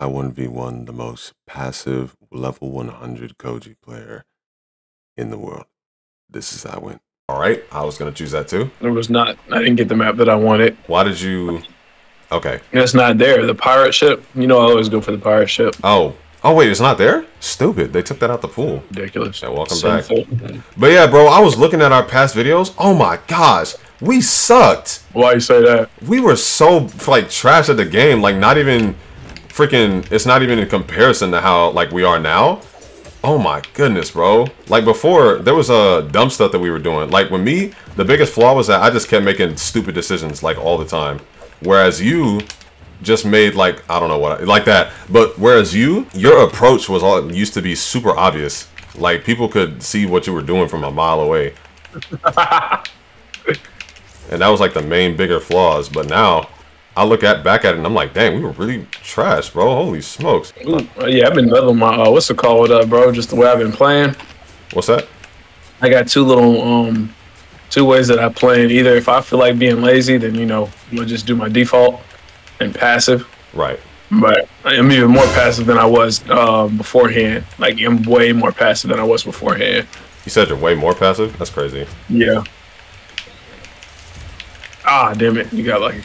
I 1v1 the most passive level 100 Koji player in the world. This is how I went. All right, I was gonna choose that too. It was not. I didn't get the map that I wanted. Why did you? Okay. It's not there. The pirate ship. You know, I always go for the pirate ship. Oh. Oh wait, it's not there. Stupid. They took that out the pool. Ridiculous. Yeah, welcome Sinful. back. But yeah, bro, I was looking at our past videos. Oh my gosh, we sucked. Why you say that? We were so like trash at the game. Like not even freaking. It's not even in comparison to how like we are now. Oh my goodness, bro. Like before, there was a uh, dumb stuff that we were doing. Like with me, the biggest flaw was that I just kept making stupid decisions like all the time. Whereas you just made like I don't know what like that. But whereas you, your approach was all used to be super obvious. Like people could see what you were doing from a mile away. and that was like the main bigger flaws. But now I look at back at it and I'm like, dang, we were really trash, bro. Holy smokes. Ooh, yeah, I've been leveling my uh, what's it called, uh, bro? Just the way I've been playing. What's that? I got two little um two ways that I play. Either if I feel like being lazy, then you know I'm gonna just do my default and passive. Right. But I'm even more passive than I was uh, beforehand. Like I'm way more passive than I was beforehand. You said you're way more passive. That's crazy. Yeah. Ah, damn it! You got lucky.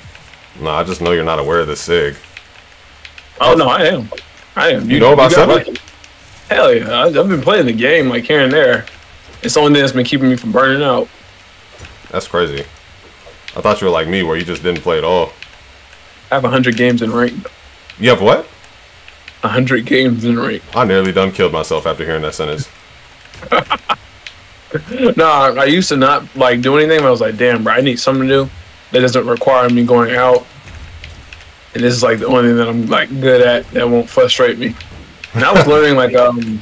No, I just know you're not aware of the SIG. Oh no, I am. I am. You, you know about you seven? Hell yeah! I, I've been playing the game like here and there. It's the only thing that's been keeping me from burning out. That's crazy. I thought you were like me, where you just didn't play at all. I have hundred games in rank. You have what? hundred games in rank. I nearly done killed myself after hearing that sentence. no, I used to not like do anything. I was like, damn, bro, I need something to do that doesn't require me going out. And this is like the only thing that I'm like good at that won't frustrate me. And I was learning like um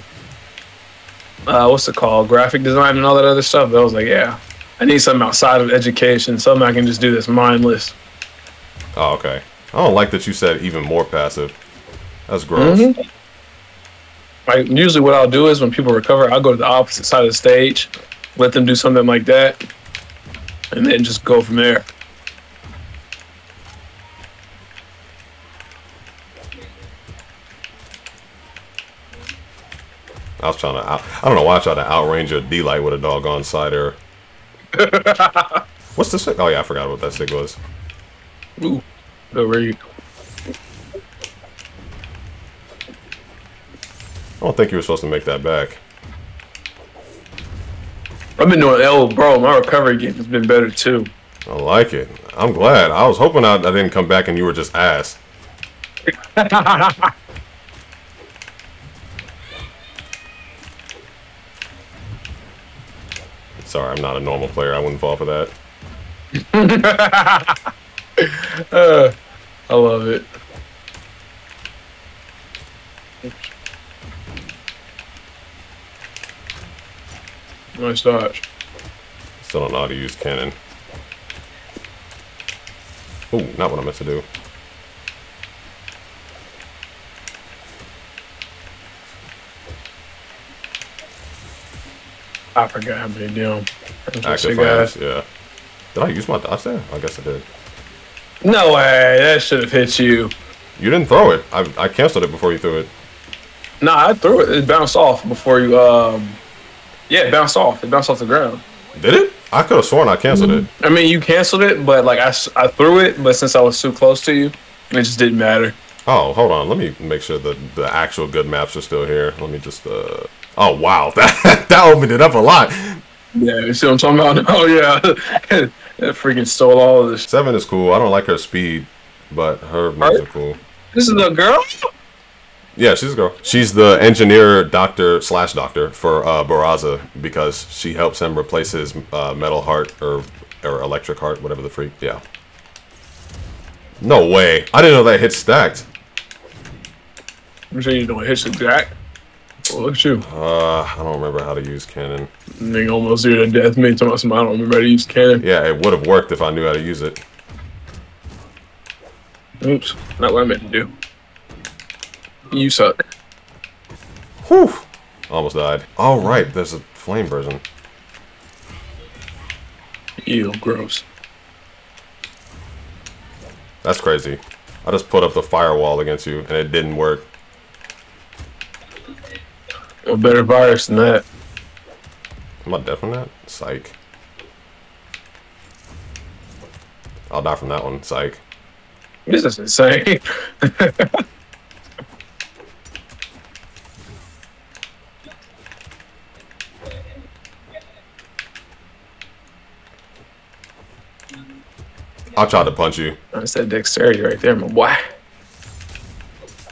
uh what's it called? Graphic design and all that other stuff. I was like, yeah. I need something outside of education, something I can just do this mindless. Oh, okay. I don't like that you said even more passive. That's gross. Mm-hmm. Like usually what I'll do is when people recover, I'll go to the opposite side of the stage, let them do something like that, and then just go from there. I was trying to. Out, I don't know why I tried to outrange a D light with a doggone side air. What's this? Oh yeah, I forgot what that stick was. Ooh, go read. I don't think you were supposed to make that back. I've been doing L, bro. My recovery game has been better too. I like it. I'm glad. I was hoping I, I didn't come back and you were just ass. Sorry, I'm not a normal player. I wouldn't fall for that. uh, I love it. Nice dodge. Still don't know how to use cannon. Ooh, not what I meant to do. I forgot how many down. Active fires, yeah. Did I use my dodge there? I guess I did. No way, that should have hit you. You didn't throw it. I, I canceled it before you threw it. Nah, I threw it. It bounced off before you. Um, yeah, it bounced off. It bounced off the ground. Did it? I could have sworn I canceled it. I mean, you canceled it, but like I, I threw it, but since I was too close to you, it just didn't matter. Oh, hold on. Let me make sure that the actual good maps are still here. Let me just. uh Oh wow, that that opened it up a lot. Yeah, you see what I'm talking about? Oh yeah, that freaking stole all of this. Seven is cool. I don't like her speed, but her moves are cool. This is a girl. Yeah, she's a girl. She's the engineer, doctor slash doctor for uh, Barraza because she helps him replace his uh, metal heart or or electric heart, whatever the freak. Yeah. No way. I didn't know that hit stacked. I'm sure you know it hits stacked. Well, look at you. Uh, I don't remember how to use cannon. They almost did a death me to I don't remember how to use cannon. Yeah, it would have worked if I knew how to use it. Oops, not what I meant to do. You suck. Whew. Almost died. All oh, right, there's a flame version. Ew, gross. That's crazy. I just put up the firewall against you, and it didn't work. A better virus than that. Am I dead from that? Psych. I'll die from that one. Psych. This is insane. I'll try to punch you. That's that dexterity right there, my boy.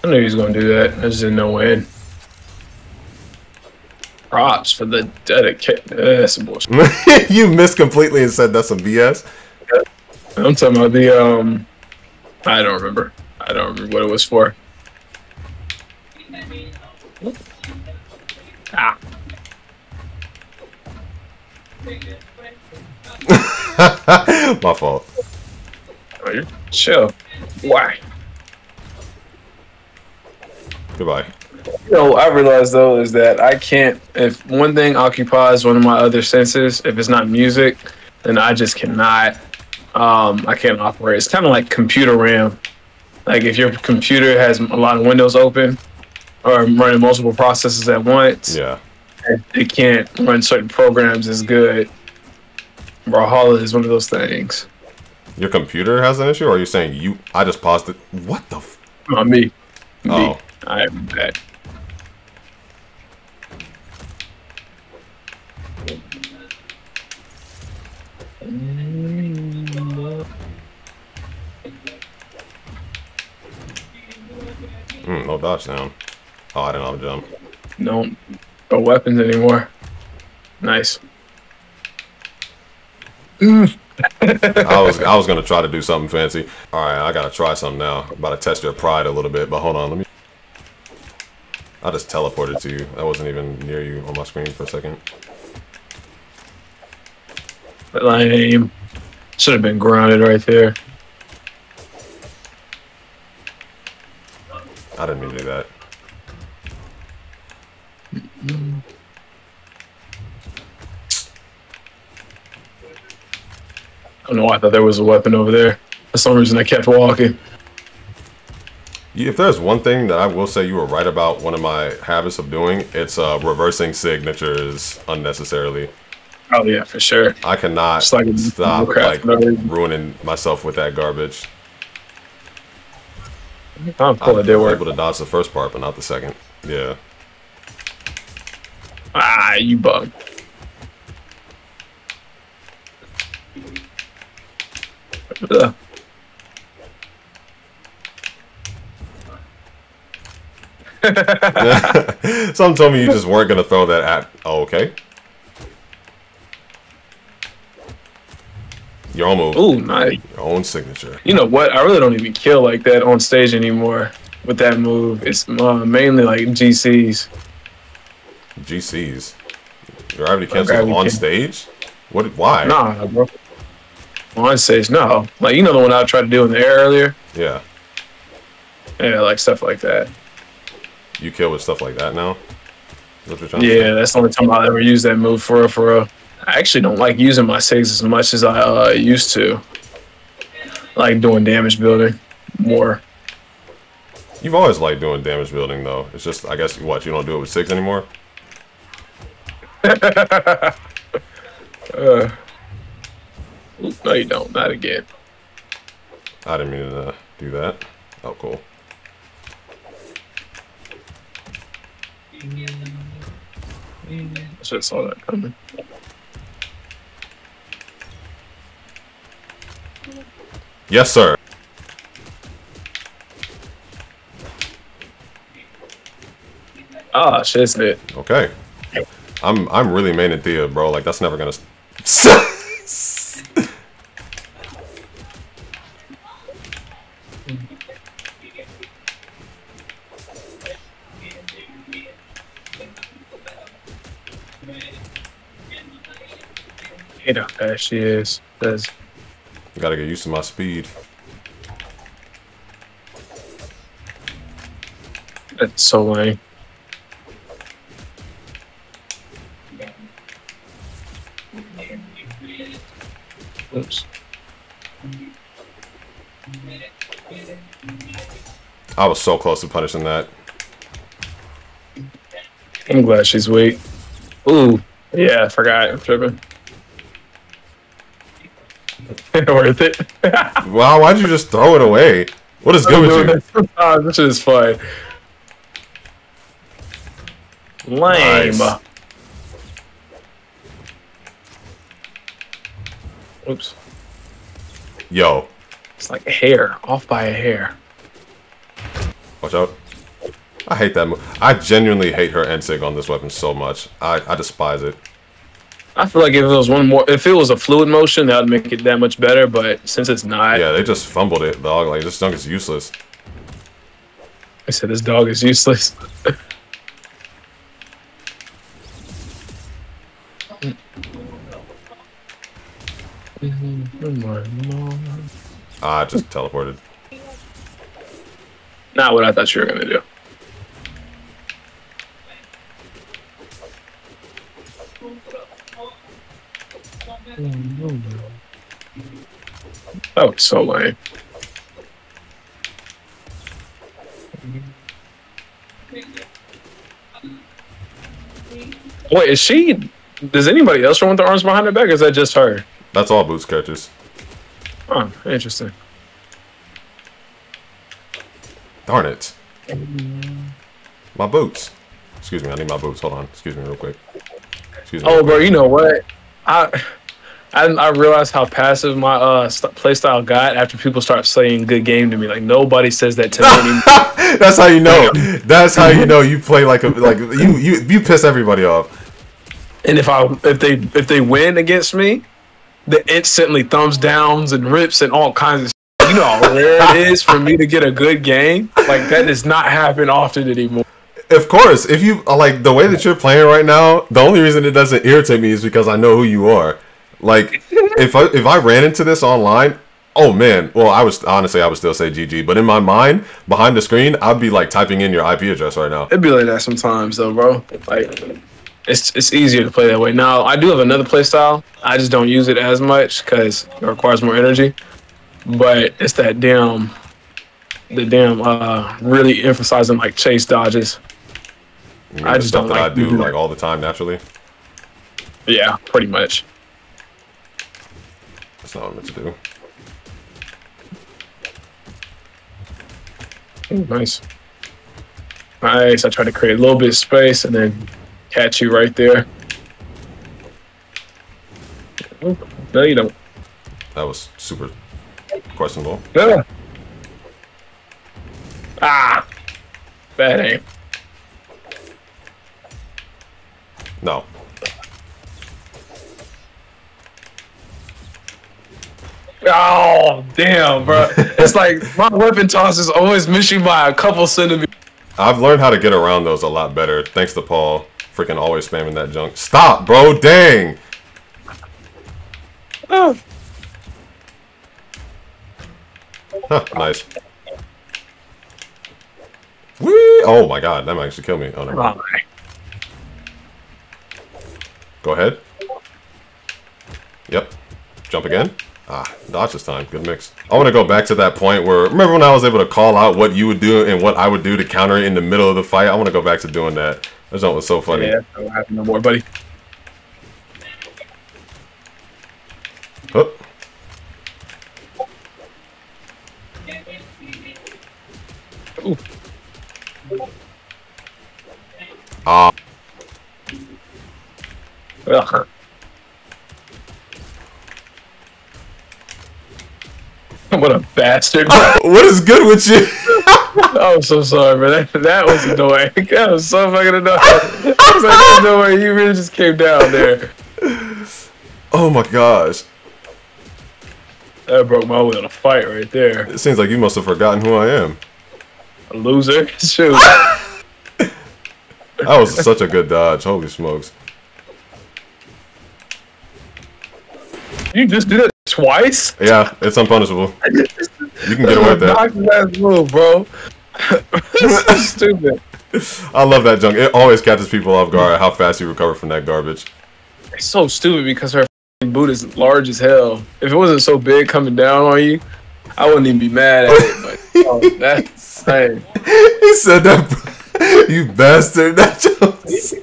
I knew he was gonna do that. I just didn't know when. Props for the dedication. That's some bullshit. you missed completely and said that's some BS. I'm talking about the um. I don't remember. I don't remember what it was for. Ah. My fault. Oh, you're chill. Why? Goodbye. You know, I realized though is that I can't. If one thing occupies one of my other senses, if it's not music, then I just cannot. Um, I can't operate. It's kind of like computer RAM. Like if your computer has a lot of windows open or running multiple processes at once, Yeah. it, it can't run certain programs as good. Brawlhalla is one of those things. Your computer has an issue, or are you saying you? I just paused it. What the? F- Not me. Me. Oh. I am bad. Mm, no dodge down. Oh, I didn't know how to jump. Don't throw weapons anymore. Nice. I was I was gonna try to do something fancy. All right, I gotta try something now. about to test your pride a little bit, but hold on, let me. I just teleported to you. I wasn't even near you on my screen for a second. Lame. Should have been grounded right there. I didn't mean to do that. I don't know why I thought there was a weapon over there. For some reason, I kept walking. If there's one thing that I will say you were right about, one of my habits of doing, it's uh, reversing signatures unnecessarily. Oh yeah, for sure. I cannot like stop like ruining myself with that garbage. I'm I cool. It did work. able to dodge the first part, but not the second. Yeah. Ah, you bug. Ugh. Some told me you just weren't gonna throw that at. Oh, okay. Your own move, Ooh, nice. your own signature. You know what? I really don't even kill like that on stage anymore with that move. It's uh, mainly like GCs. GCs. Gravity cancels Gravity on can- stage. What? Why? Nah, bro. On stage, no. Like you know the one I tried to do in the air earlier. Yeah. Yeah, like stuff like that. You kill with stuff like that now. Is what you're trying to Yeah, that's the only time I'll ever use that move for real, for real. I actually don't like using my SIGs as much as I uh, used to. I like doing damage building more. You've always liked doing damage building, though. It's just, I guess, what you don't do it with six anymore. Uh, no, you don't. Not again. I didn't mean to do that. Oh, cool. I should have saw that coming. Yes, sir. Ah, shit's it. Okay. I'm I'm really main in Thea, bro. Like that's never gonna. Hate how fast she is. That's Gotta get used to my speed. that's so lame. Oops. I was so close to punishing that. I'm glad she's weak. Ooh, yeah, I forgot. I'm tripping. Worth it. Wow, why'd you just throw it away? What is good with you? Sometimes ah, this is fun. Lame. Nice. Oops. Yo, It's like a hair, off by a hair. watch out. I hate that move. I genuinely hate her NSIG on this weapon so much. I, I despise it. I feel like if it was one more, if it was a fluid motion, that would make it that much better. But since it's not, Yeah, they just fumbled it, dog. Like, this junk is useless. I said this dog is useless. Ah, I just teleported. Not what I thought you were gonna do. That was so lame. Wait, is she? Does anybody else run with the arms behind their back? Or is that just her? That's all Boots catches. Oh, interesting. Darn it. My boots. Excuse me, I need my boots. Hold on. Excuse me real quick. Excuse me. Oh, bro, you know what? I I, I realized how passive my uh st- play style got after people start saying "good game" to me. Like nobody says that to me anymore. That's how you know. That's how you know you play like a like you you you piss everybody off. and if I if they if they win against me, the instantly thumbs downs and rips and all kinds of. You know how rare it is for me to get a good game. Like that does not happen often anymore. Of course, if you like the way that you're playing right now, the only reason it doesn't irritate me is because I know who you are. Like if I if I ran into this online, oh man, well I was honestly I would still say GG, but in my mind, behind the screen, I'd be like typing in your IP address right now. It'd be like that sometimes though, bro. Like it's it's easier to play that way. Now I do have another play style. I just don't use it as much because it requires more energy. But it's that damn the damn uh really emphasizing like chase dodges. I, mean, I just stuff don't that like I do like all the time naturally. Yeah, pretty much. That's not what I'm meant to do. Nice. Nice. I try to create a little bit of space and then catch you right there. Ooh, No, you don't. That was super questionable. Yeah. Ah, bad aim. No. Oh, damn, bro. it's like my weapon toss tosses always miss you by a couple centimeters. I've learned how to get around those a lot better thanks to Paul. Freaking always spamming that junk. Stop, bro. Dang. Oh, Huh, nice. Whee! Oh my god, that might actually kill me. Oh, mind. Go ahead. Yep. Jump again. Ah, dodge this time. Good mix. I want to go back to that point where remember when I was able to call out what you would do and what I would do to counter it in the middle of the fight. I want to go back to doing that. That jump was so funny. Yeah, that won't happen no more, buddy. Oh. Ooh. Ah, Ugh. What a bastard. Oh, what is good with you? I'm so sorry, bro. That, that was annoying. That was so fucking annoying. I was like, there's no way you really just came down there. oh my gosh. That broke my will to fight right there. It seems like you must have forgotten who I am. A loser. Shoot. That was such a good dodge. Holy smokes. You just did it twice? Yeah, it's unpunishable. You can get away with that. Knock move, bro. That's so stupid. I love that junk. It always catches people off guard how fast you recover from that garbage. It's so stupid because her boot is large as hell. If it wasn't so big coming down on you, I wouldn't even be mad at it. But oh, that Hey, he said that. you bastard. That Jones.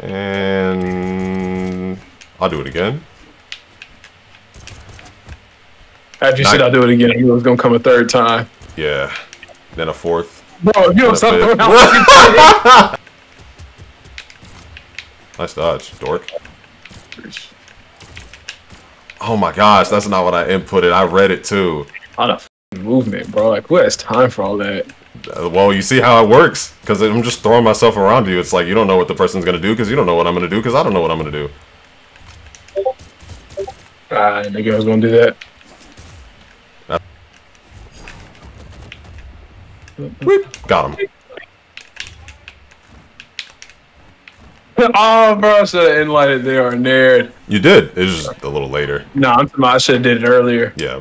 and I'll do it again. after you said I'll do it again, it was gonna come a third time. Yeah. Then a fourth. Bro, you don't stop throwing out Nice dodge, dork. Oh my gosh, that's not what I inputted. I read it too. a lot of movement, bro. Like, who has time for all that? Uh, Well, you see how it works because I'm just throwing myself around you. It's like you don't know what the person's gonna do because you don't know what I'm gonna do because I don't know what I'm gonna do. Ah, nigga, I was gonna do that. Weep. Got him. oh, bro, I should have enlightened there or nerd. You did. It was just a little later. No, I'm I should have did it earlier. Yeah.